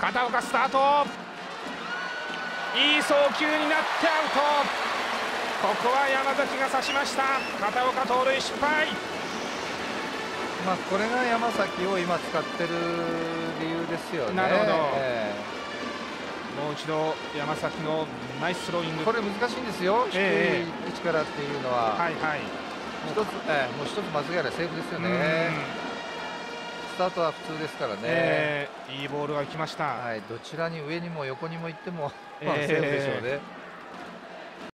片岡スタート。いい送球になってアウト。ここは山崎が刺しました。片岡盗塁失敗。まあこれが山崎を今使ってる理由ですよね。なるほど。えもう一度山崎のナイススローイング。えこれ難しいんですよ。低いえ位置からっていうのは、はいはい。一つ、ええもう一つ間違いないセーフですようん。ねスタートは普通ですからね、えーいいボールが来ました、はい、どちらに上にも横にも行っても、ええまあセーフでしょうね。